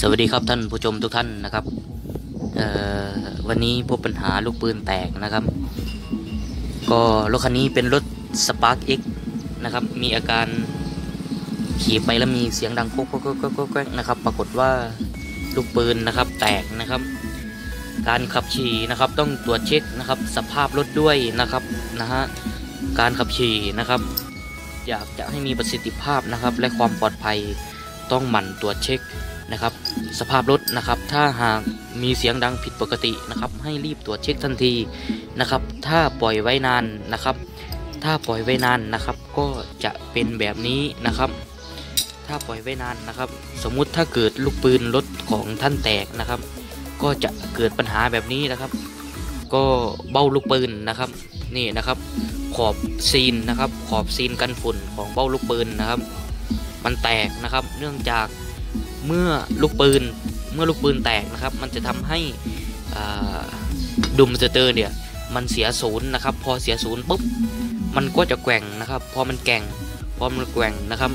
สวัสดีครับท่านผู้ชมทุกท่านนะครับวันนี้พบปัญหาลูกปืนแตกนะครับ ก็รถคันนี้เป็นรถ Spark X นะครับ มีอาการขี่ไปแล้วมีเสียงดังก๊กโก๊กโก๊กโก๊กโก๊กนะครับ ปรากฏว่าลูกปืนนะครับแตกนะครับ การขับขี่นะครับต้องตรวจเช็คนะครับ สภาพรถด้วยนะครับนะฮะการขับขี่นะครับ อยากจะให้มีประสิทธิภาพนะครับ และความปลอดภัยต้องหมั่นตรวจเช็ค นะครับ สภาพรถนะครับ ถ้าหากมีเสียงดังผิดปกตินะครับ ให้รีบตรวจเช็คทันทีนะครับ ถ้าปล่อยไว้นานนะครับ ถ้าปล่อยไว้นานนะครับ ก็จะเป็นแบบนี้นะครับ ถ้าปล่อยไว้นานนะครับ สมมุติถ้าเกิดลูกปืนรถของท่านแตกนะครับ ก็จะเกิดปัญหาแบบนี้นะครับ ก็เบ้าลูกปืนนะครับ นี่นะครับ ขอบซีลนะครับ ขอบซีลกันฝุ่นของเบ้าลูกปืนนะครับ มันแตกนะครับ เนื่องจาก เมื่อลูกปืนเมื่อลูกปืนแตกนะครับ มันจะทำให้ดุมสเตอร์เนี่ยมันเสียศูนย์นะครับ พอเสียศูนย์ปุ๊บมันก็จะแกว่งนะครับ พอมันแกว่งพอมันแกว่งนะครับ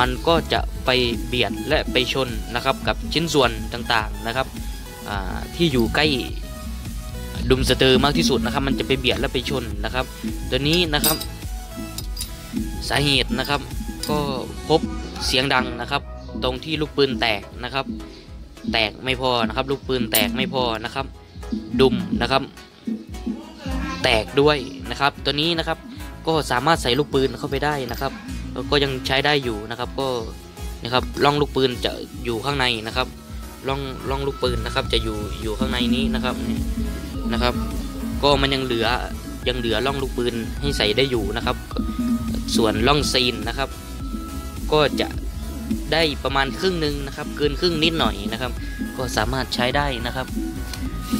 มันก็จะไปเบียดและไปชนนะครับกับชิ้นส่วนต่างๆนะครับที่อยู่ใกล้ดุมสเตอร์มากที่สุดนะครับ มันจะไปเบียดและไปชนนะครับ ตัวนี้นะครับ สาเหตุนะครับ ก็พบเสียงดังนะครับ ตรงที่ลูกปืนแตกนะครับ แตกไม่พอนะครับ ลูกปืนแตกไม่พอนะครับ ดุมนะครับ แตกด้วยนะครับ ตัวนี้นะครับก็สามารถใส่ลูกปืนเข้าไปได้นะครับแล้วก็ยังใช้ได้อยู่นะครับ ก็นะครับล่องลูกปืนจะอยู่ข้างในนะครับล่องล่องลูกปืนนะครับ จะอยู่อยู่ข้างในนี้นะครับนี่นะครับ ก็มันยังเหลือยังเหลือล่องลูกปืนให้ใส่ได้อยู่นะครับ ส่วนล่องซีนนะครับ ก็จะ ได้ประมาณครึ่งหนึ่งนะครับ เกินครึ่งนิดหน่อยนะครับ ก็สามารถใช้ได้นะครับ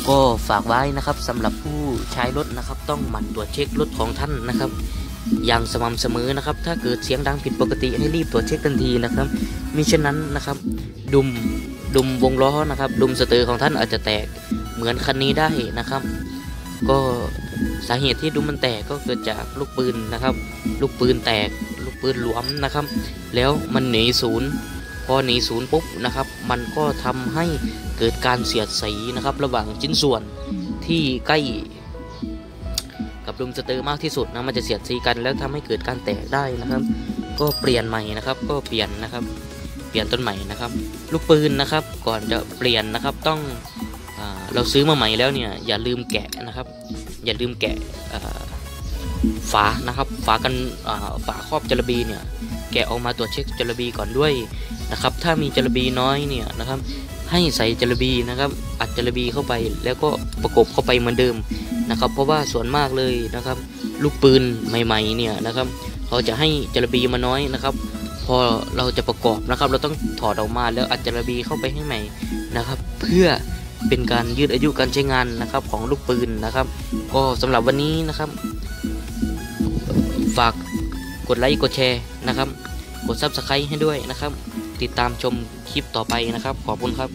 ก็ฝากไว้นะครับสำหรับผู้ใช้รถนะครับ ต้องหมั่นตรวจเช็ครถของท่านนะครับ อย่างสม่ำเสมอนะครับ ถ้าเกิดเสียงดังผิดปกติให้รีบตรวจเช็คทันทีนะครับมิฉะนั้นนะครับ ดุมดุมวงล้อนะครับ ดุมสเตอร์ของท่านอาจจะแตกเหมือนคันนี้ได้นะครับ ก็สาเหตุที่ดุมมันแตกก็เกิดจากลูกปืนนะครับ ลูกปืนแตก ปืนหลวมนะครับ แล้วมันหนีศูนย์พอหนีศูนย์ปุ๊บนะครับ มันก็ทำให้เกิดการเสียดสีนะครับ ระหว่างชิ้นส่วนที่ใกล้กับดุมสเตอร์มากที่สุดนะมันจะเสียดสีกัน แล้วทำให้เกิดการแตกได้นะครับ ก็เปลี่ยนใหม่นะครับ ก็เปลี่ยนนะครับ เปลี่ยนต้นใหม่นะครับ ลูกปืนนะครับ ก่อนจะเปลี่ยนนะครับต้องเราซื้อมาใหม่แล้วเนี่ยอย่าลืมแกะนะครับ อย่าลืมแกะ ฝานะครับ ฝากันฝาครอบจระบีเนี่ยแกะออกมาตรวจเช็คจระบีก่อนด้วยนะครับ ถ้ามีจระบีน้อยเนี่ยนะครับ ให้ใส่จระบีนะครับ อัดจระบีเข้าไปแล้วก็ประกบเข้าไปเหมือนเดิมนะครับ เพราะว่าส่วนมากเลยนะครับ ลูกปืนใหม่ ๆ เนี่ยนะครับเขาจะให้จระบีมาน้อยนะครับ พอเราจะประกอบนะครับ เราต้องถอดออกมาแล้วอัดจระบีเข้าไปให้ใหม่นะครับ เพื่อเป็นการยืดอายุการใช้งานนะครับของลูกปืนนะครับ ก็สำหรับวันนี้นะครับ ฝากกดไลค์กดแชร์นะครับ กด subscribe ให้ด้วยนะครับ ติดตามชมคลิปต่อไปนะครับ ขอบคุณครับ